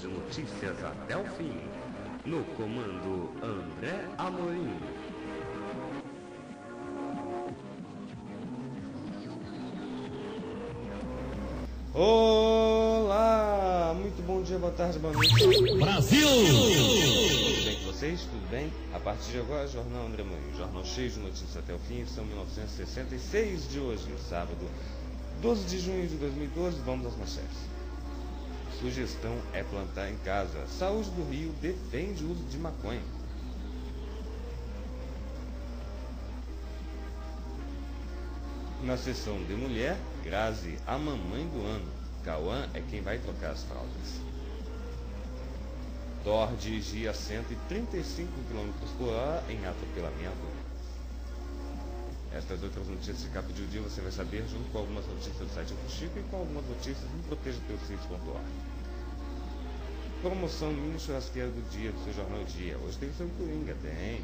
De notícias até o fim. No comando André Amorim. Olá! Muito bom dia, boa tarde, boa noite. Brasil! Tudo bem com vocês? Tudo bem? A partir de agora, Jornal André Moinho. Jornal cheio de notícias até o fim. São 1966 de hoje, no sábado, 12 de junho de 2012. Vamos às manchetes. Sugestão é plantar em casa. Saúde do Rio defende o uso de maconha. Na sessão de mulher, Grazi, a mamãe do ano. Cauã é quem vai trocar as fraldas. Thor dirigia 135 km por hora em atropelamento. Estas outras notícias de capa de um dia você vai saber junto com algumas notícias do site do Chico e com algumas notícias do protejateus.org. Promoção mini churrasqueira do dia do seu jornal dia. Hoje tem seu Coringa, tem.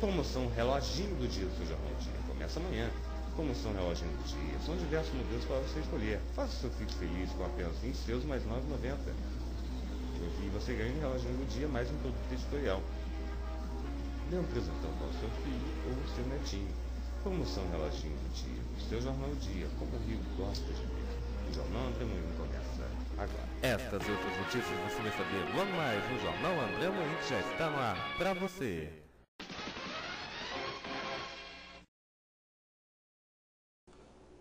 Promoção reloginho do dia do seu jornal dia. Começa amanhã. Promoção reloginho do dia. São diversos modelos para você escolher. Faça seu filho feliz com apenas 20 seus mais 9,90. E você ganha um relógio do dia mais um produto editorial. Dê um presentão para o seu filho ou o seu netinho. Promoção Reloginho do Dia. O seu jornal dia, como o Rio gosta de ver. O Jornal André Moinho agora. Estas e outras notícias você vai saber logo mais no Jornal André Moinho que já está no ar para você.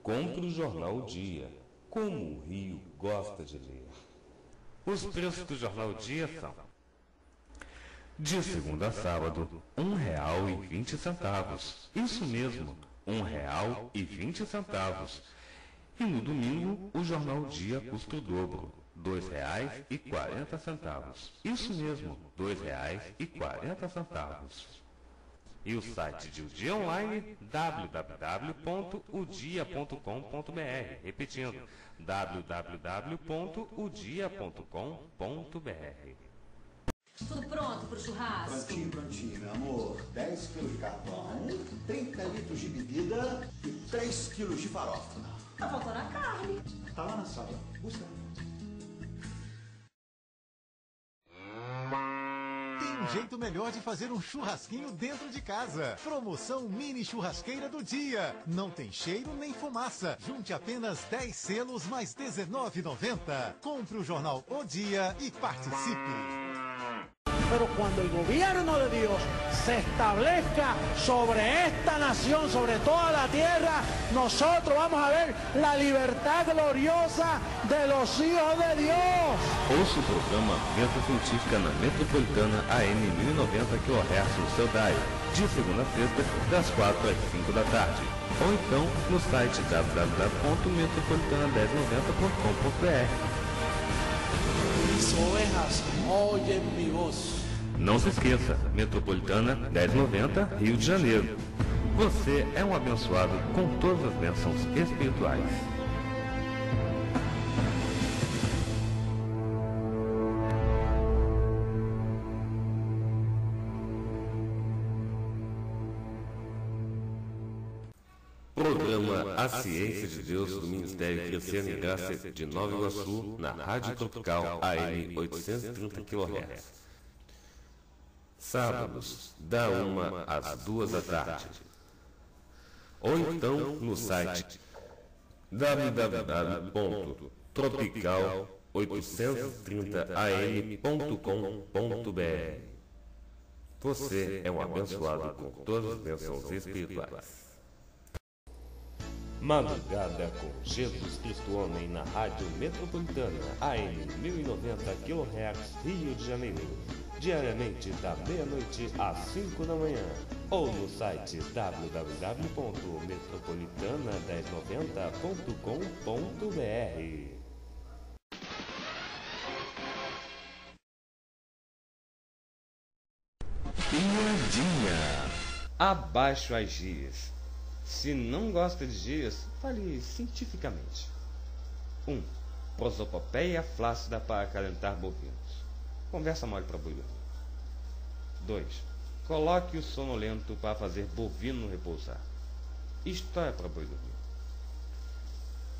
Compre o Jornal Dia, como o Rio gosta de ler. Os preços do Jornal Dia são de segunda a sábado, vinte centavos. Isso mesmo, um real e no domingo, o Jornal Dia custa o dobro, dois reais e quarenta centavos. Isso mesmo, dois reais e quarenta centavos. E o site de O Dia Online, www.udia.com.br. Repetindo, www.udia.com.br. Tudo pronto pro churrasco? Prontinho, prontinho, meu amor. 10 quilos de carvão, 30 litros de bebida e 3 quilos de farofa. Tá faltando a carne. Tá lá na sala. Busca. Tem jeito melhor de fazer um churrasquinho dentro de casa. Promoção mini churrasqueira do dia. Não tem cheiro nem fumaça. Junte apenas 10 selos mais R$19,90. Compre o jornal O Dia e participe. Pero cuando el gobierno de Dios se establezca sobre esta nación, sobre toda la tierra, nosotros vamos a ver la libertad gloriosa de los hijos de Dios. Ouça o programa Venta Científica na Metropolitana AM 1090 kHz seu dial, de segunda a sexta, das 4 às 5 da tarde. Ou então no site www.metropolitana1090.com.br. Mis ovejas oyen mi voz. Não se esqueça, Metropolitana 1090, Rio de Janeiro. Você é um abençoado com todas as bênçãos espirituais. A Ciência de Deus do Ministério Crescendo em Graça de Nova Iguaçu, na Rádio Tropical AM 830 kHz. Sábados, da 1 às 2 da tarde. Ou então no site www.tropical830am.com.br. Você é um abençoado com todas as bênçãos espirituais. Madrugada com Jesus Cristo Homem na Rádio Metropolitana AM 1090 kHz Rio de Janeiro. diariamente da meia-noite às 5 da manhã, ou no site www.metropolitana1090.com.br. Piadinha. Abaixo as gias. Se não gosta de gias, fale cientificamente. 1. Um, prosopopeia flácida para acalentar bovinos. Conversa mole para boi 2. Coloque o sonolento para fazer bovino repousar. História para boi dormir.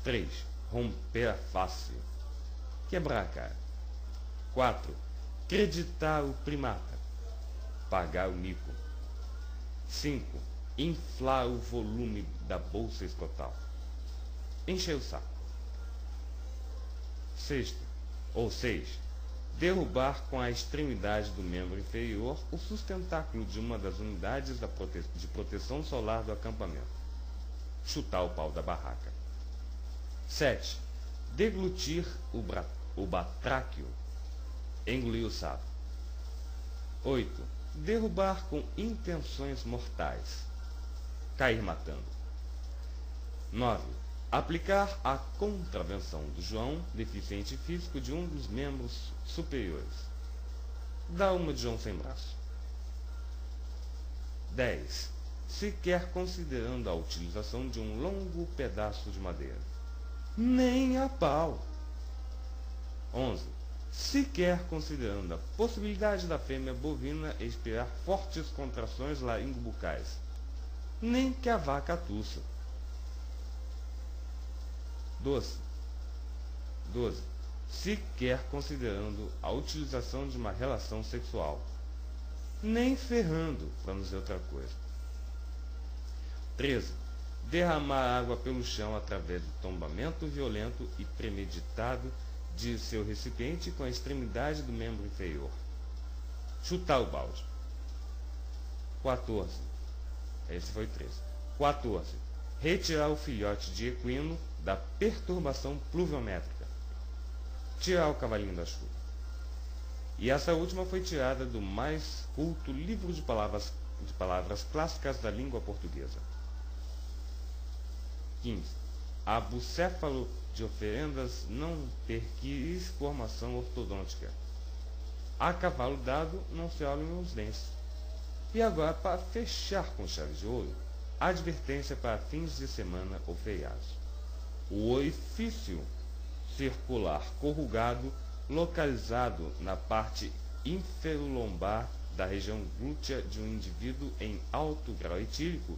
3. Romper a face. Quebrar a cara. 4. Creditar o primata pagar o mico. 5. Inflar o volume da bolsa escotal. Encher o saco. Sexto, ou 6. Derrubar com a extremidade do membro inferior o sustentáculo de uma das unidades de proteção solar do acampamento. Chutar o pau da barraca. 7. Deglutir o, o batráquio. Engolir o sapo. 8 derrubar com intenções mortais, cair matando. 9. Aplicar a contravenção do João, deficiente físico, de um dos membros superiores. Dá uma de João sem braço. 10. Sequer considerando a utilização de um longo pedaço de madeira. Nem a pau. 11 sequer considerando a possibilidade da fêmea bovina expirar fortes contrações laringobucais, nem que a vaca tussa. 12. 12. Sequer considerando a utilização de uma relação sexual, nem ferrando, não dizer outra coisa. 13. Derramar água pelo chão através do tombamento violento e premeditado de seu recipiente com a extremidade do membro inferior. Chutar o balde. 14. Esse foi 13. 14. Retirar o filhote de equino da perturbação pluviométrica. Tirar o cavalinho da chuva. E essa última foi tirada do mais culto livro de palavras, de palavras clássicas da língua portuguesa. 15. A bucéfalo de oferendas não perquis formação ortodôntica. A cavalo dado não se olham os dentes. E agora, para fechar com chave de ouro, advertência para fins de semana ou feriados. O orifício circular corrugado, localizado na parte inferolombar da região glútea de um indivíduo em alto grau etílico,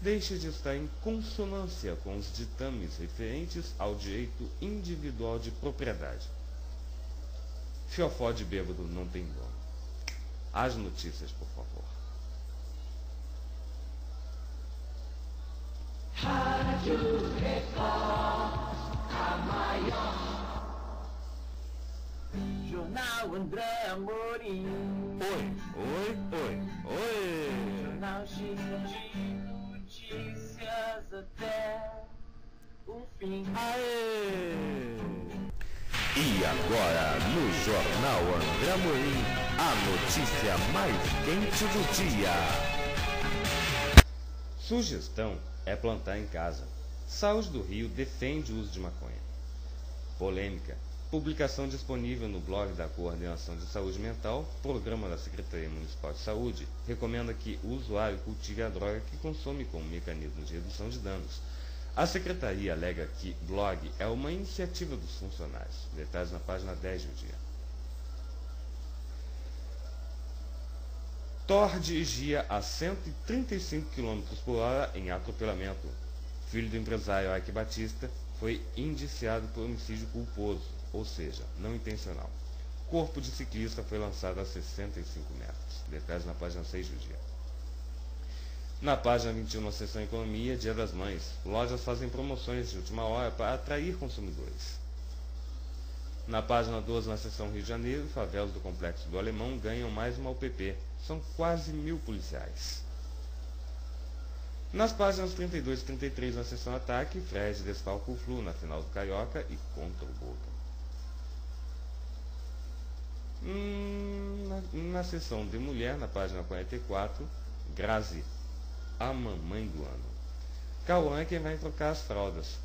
deixa de estar em consonância com os ditames referentes ao direito individual de propriedade. Fiofó de bêbado não tem dono. As notícias, por favor. Rádio Record, a maior. Jornal André Amorim. Oi, oi, oi, oi. Jornal X notícias até o fim. Aê! E agora, no Jornal André Morim, a notícia mais quente do dia. Sugestão é plantar em casa. Saúde do Rio defende o uso de maconha. Polêmica Publicação disponível no blog da Coordenação de Saúde Mental, programa da Secretaria Municipal de Saúde, recomenda que o usuário cultive a droga que consome como mecanismo de redução de danos. A Secretaria alega que blog é uma iniciativa dos funcionários. Detalhes na página 10 do dia. Tord gia a 135 km por hora em atropelamento. Filho do empresário Ike Batista foi indiciado por homicídio culposo ou seja, não intencional. Corpo de ciclista foi lançado a 65 metros. Detalhes na página 6 do dia. Na página 21, na seção Economia, Dia das Mães, lojas fazem promoções de última hora para atrair consumidores. Na página 12, na seção Rio de Janeiro, favelas do Complexo do Alemão ganham mais uma UPP. São quase mil policiais. Nas páginas 32 e 33, na seção Ataque, Fred desfalca o Flu na final do Carioca e contra o Boca. Hum, na, na seção de mulher, na página 44, Grazi, a mamãe do ano. Cauã é quem vai trocar as fraldas.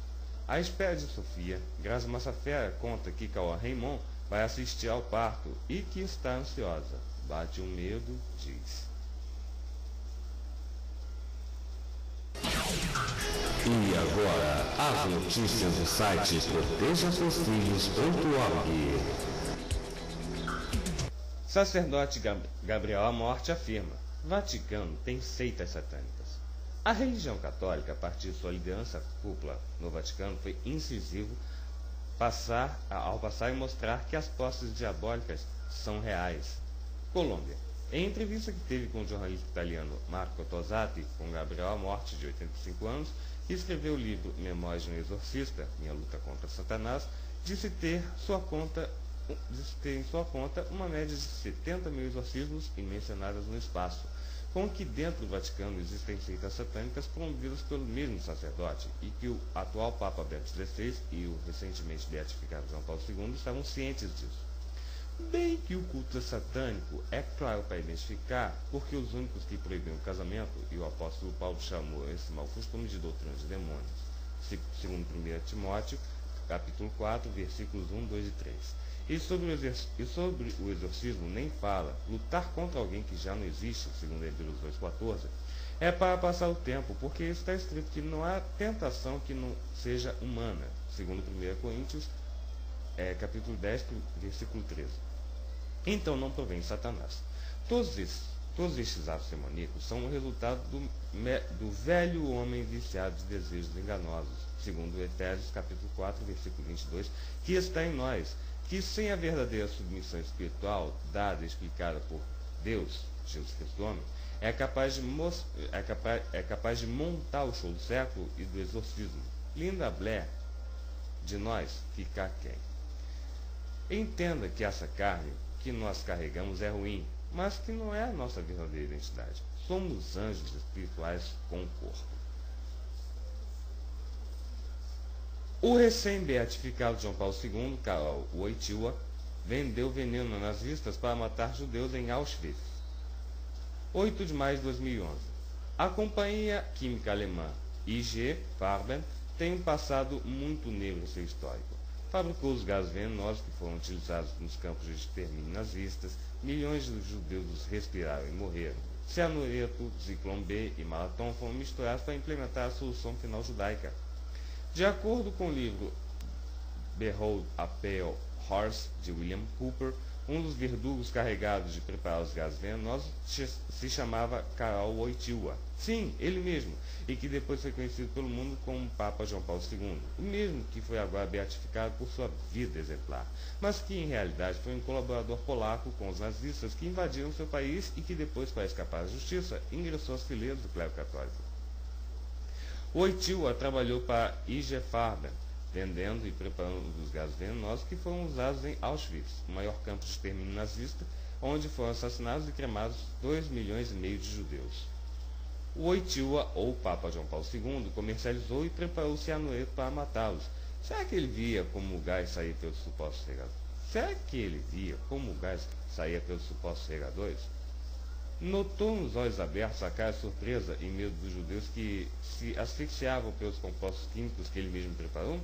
À espera de Sofia, Grazi Massafera conta que Cauã Raymond vai assistir ao parto e que está ansiosa. Bate um medo, diz. E agora, as notícias do site protejasseusfilhos.org. Sacerdote Gab- Gabriel Amorte afirma: Vaticano tem seitas satânicas. A religião católica, a partir de sua liderança cúpula no Vaticano, foi incisivo passar, ao passar e mostrar que as posses diabólicas são reais. Colômbia. Em entrevista que teve com o jornalista italiano Marco Tosati, com Gabriel Amorte, de 85 anos, que escreveu o livro Memórias de um Exorcista, Minha Luta contra Satanás, disse ter sua conta disse ter em sua conta uma média de 70 mil exorcismos e mencionadas no espaço, com que dentro do Vaticano existem seitas satânicas promovidas pelo mesmo sacerdote, e que o atual Papa Bento XVI e o recentemente beatificado João Paulo II estavam cientes disso. Bem que o culto satânico é claro para identificar, porque os únicos que proibiam o casamento, e o apóstolo Paulo chamou esse mau costume de doutrina de demônios, se- segundo 1 Timóteo, capítulo 4, versículos 1, 2 e 3. E sobre, e sobre o exorcismo nem fala. Lutar contra alguém que já não existe, segundo Hebreus 2,14, é para passar o tempo, porque está escrito que não há tentação que não seja humana, segundo 1 Coríntios, é, capítulo 10, versículo 13. Então não provém Satanás. Todos esses, todos estes atos demoníacos são o resultado do, do velho homem viciado de desejos enganosos, segundo Efésios capítulo 4, versículo 22, que está em nós, que sem a verdadeira submissão espiritual dada e explicada por Deus, Jesus Cristo homem, é capaz de, é capaz, é capaz de montar o show do século e do exorcismo. Linda Blair, de nós fica quem? Entenda que essa carne que nós carregamos é ruim, mas que não é a nossa verdadeira identidade. Somos anjos espirituais com corpo. O recém-beatificado João Paulo II, Karol Wojtyła, vendeu veneno nas vistas para matar judeus em Auschwitz. 8 de maio de 2011. A companhia química alemã IG Farben tem um passado muito negro em seu histórico. Fabricou os gases venenosos que foram utilizados nos campos de extermínio nazistas, milhões de judeus respiraram e morreram. Cianureto, Zyklon B e Malaton foram misturados para implementar a solução final judaica. De acordo com o livro Behold a Pale Horse, de William Cooper, um dos verdugos carregados de preparar os gases venenosos se- chamava Karol Wojtyła. Sim, ele mesmo, e que depois foi conhecido pelo mundo como Papa João Paulo II, o mesmo que foi agora beatificado por sua vida exemplar, mas que em realidade foi um colaborador polaco com os nazistas que invadiram seu país e que depois, para escapar à justiça, ingressou aos fileiros do clero católico. Wojtyła trabalhou para IG Farben, vendendo e preparando os gases venenosos que foram usados em Auschwitz, o maior campo de extermínio nazista, onde foram assassinados e cremados 2 milhões e meio de judeus. O Wojtyła, ou Papa João Paulo II, comercializou e preparou o cianureto para matá-los. Será que ele via como o gás saía pelos supostos regadores? Será que ele via como o gás saía pelos supostos regadores? Notou nos olhos abertos a cara surpresa e medo dos judeus que se asfixiavam pelos compostos químicos que ele mesmo preparou?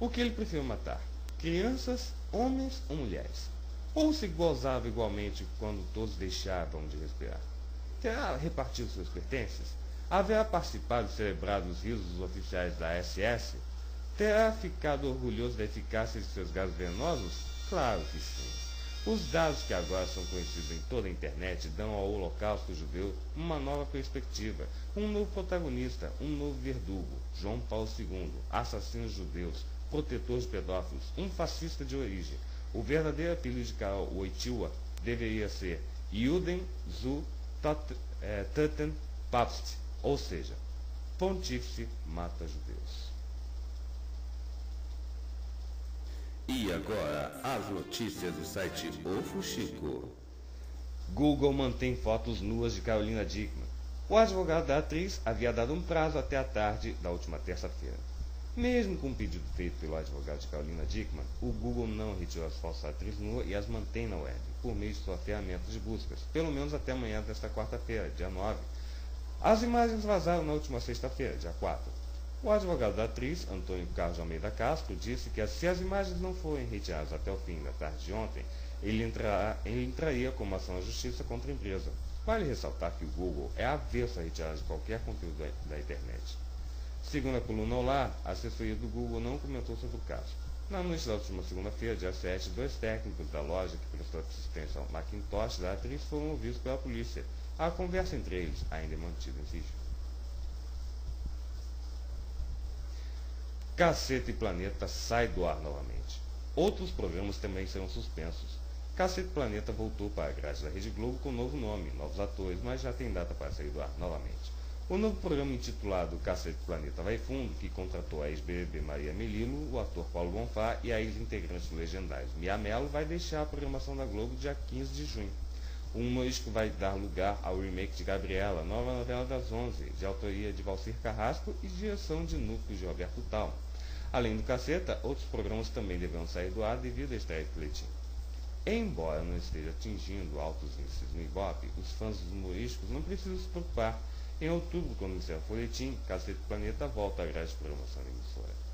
O que ele preferiu matar? Crianças, homens ou mulheres? Ou se gozava igualmente quando todos deixavam de respirar? Terá repartido seus pertences? Haverá participado e celebrado os risos dos oficiais da SS? Terá ficado orgulhoso da eficácia de seus gases venenosos? Claro que sim. Os dados que agora são conhecidos em toda a internet dão ao holocausto judeu uma nova perspectiva, um novo protagonista, um novo verdugo, João Paulo II, assassino de judeus, protetor de pedófilos, um fascista de origem. O verdadeiro apelido de Karol Wojtyła deveria ser Juden zu Tot- eh, Toten Papst, ou seja, Pontífice mata judeus. E agora, as notícias do site O Fuxico. Google mantém fotos nuas de Carolina Dickman. O advogado da atriz havia dado um prazo até a tarde da última terça-feira. Mesmo com o pedido feito pelo advogado de Carolina Dickman, o Google não retirou as fotos da atriz nua e as mantém na web, por meio de sua ferramenta de buscas, pelo menos até amanhã desta quarta-feira, dia 9. As imagens vazaram na última sexta-feira, dia 4. O advogado da atriz, Antônio Carlos Almeida Castro, disse que se as imagens não forem retiradas até o fim da tarde de ontem, ele, entrará, ele entraria com uma ação à justiça contra a empresa. Vale ressaltar que o Google é avesso à retirada de qualquer conteúdo da, da internet. Segundo a coluna Olá, a assessoria do Google não comentou sobre o caso. Na noite da última segunda-feira, dia 7, dois técnicos da loja que prestou assistência ao Macintosh da atriz foram ouvidos pela polícia. A conversa entre eles ainda é mantida em vídeo. Caceta e Planeta sai do ar novamente. Outros programas também serão suspensos. Cacete Planeta voltou para a grade da Rede Globo com novo nome, novos atores, mas já tem data para sair do ar novamente. O novo programa intitulado Cacete Planeta Vai Fundo, que contratou a ex-BBB Maria Melilo, o ator Paulo Bonfá e a ex-integrante legendários Mia Mello, vai deixar a programação da Globo dia 15 de junho. Um que vai dar lugar ao remake de Gabriela, nova novela das 11, de autoria de Valcir Carrasco e direção de núcleo de Roberto Tal. Além do Caceta, outros programas também deverão sair do ar devido à estreia de Cleitinho. Embora não esteja atingindo altos índices no Ibope, os fãs dos humorísticos não precisam se preocupar. Em outubro, quando encerra o folhetim, Cacete Planeta volta à grade de programação da emissora.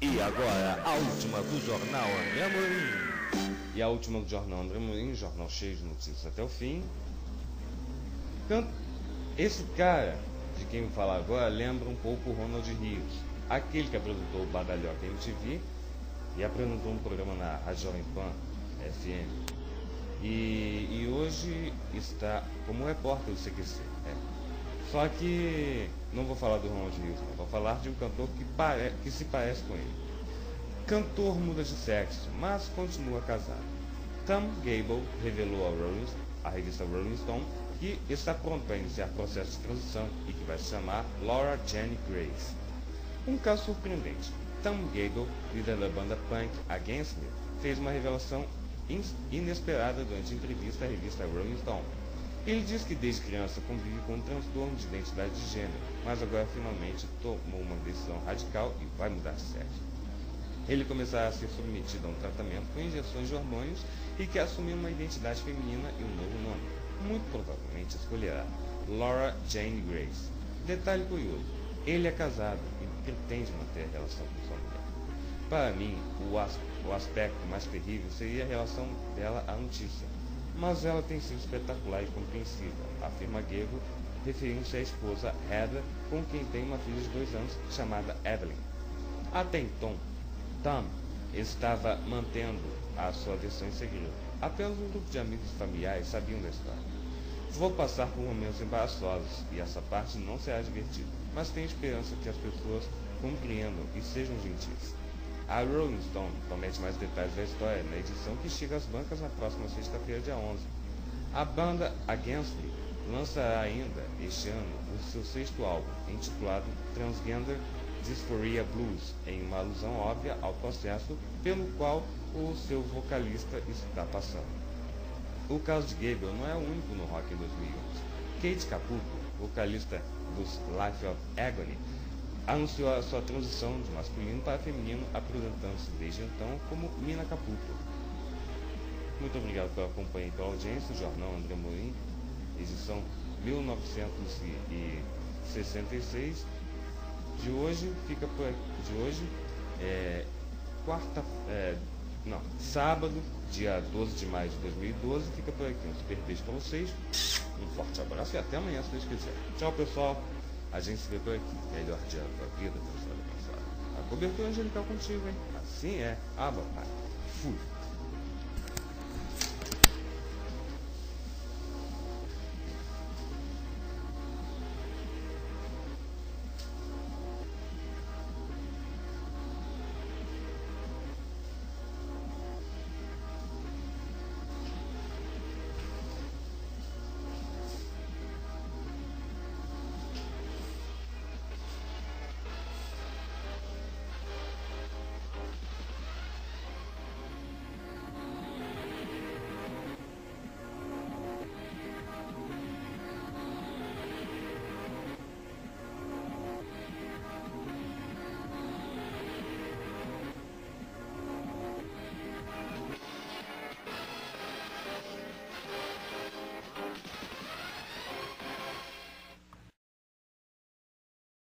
E agora, a última do Jornal André Amorim. E a última do Jornal André Amorim, jornal cheio de notícias até o fim. Esse cara, de quem vou falar agora, lembra um pouco o Ronald Rios, aquele que apresentou o Badalhoca MTV e apresentou um programa na Rádio Jovem Pan FM. E, e hoje está como repórter do CQC. É. Só que não vou falar do Ronald Wilson, vou falar de um cantor que, pare, que se parece com ele. Cantor muda de sexo, mas continua casado. Tom Gable revelou Rolling, à revista Rolling Stone que está pronto para iniciar processo de transição e que vai se chamar Laura Jane Grace. Um caso surpreendente. Tom Gable, líder da banda punk Against Me, fez uma revelação inesperada durante entrevista à revista Rolling Stone. Ele diz que desde criança convive com um transtorno de identidade de gênero, mas agora finalmente tomou uma decisão radical e vai mudar de sexo. Ele começará a ser submetido a um tratamento com injeções de hormônios e quer assumir uma identidade feminina e um novo nome. Muito provavelmente escolherá Laura Jane Grace. Detalhe curioso, ele é casado e pretende manter a relação com sua mulher. Para mim, o, as, o aspecto mais terrível seria a relação dela à notícia. Mas ela tem sido espetacular e compreensiva, afirma Gego, referindo-se à esposa Heather, com quem tem uma filha de dois anos chamada Evelyn. Até então, Tom estava mantendo a sua versão em segredo. Apenas um grupo de amigos e familiares sabiam da história. Vou passar por momentos embaraçosos e essa parte não será divertida, mas tenho esperança que as pessoas compreendam e sejam gentis. A Rolling Stone promete mais detalhes da história na edição que chega às bancas na próxima sexta-feira, dia 11. A banda Against Me lançará ainda este ano o seu sexto álbum, intitulado Transgender Dysphoria Blues, em uma alusão óbvia ao processo pelo qual o seu vocalista está passando. O caso de Gable não é o único no rock em 2011. Kate Caputo, vocalista dos Life of Agony, anunciou a sua transição de masculino para feminino, apresentando-se desde então como Mina Caputo. Muito obrigado pela companhia e pela audiência. O Jornal André Morim, edição 1966. De hoje fica por. De hoje é quarta. É, não, sábado, dia 12 de maio de 2012, fica por aqui. Um super beijo para vocês. Um forte abraço e até amanhã, se Deus quiser. Tchau, pessoal. A gente se vê por aqui. Melhor dia da vida, A cobertura angelical contigo, hein? Assim é. Ah, papai. Fui.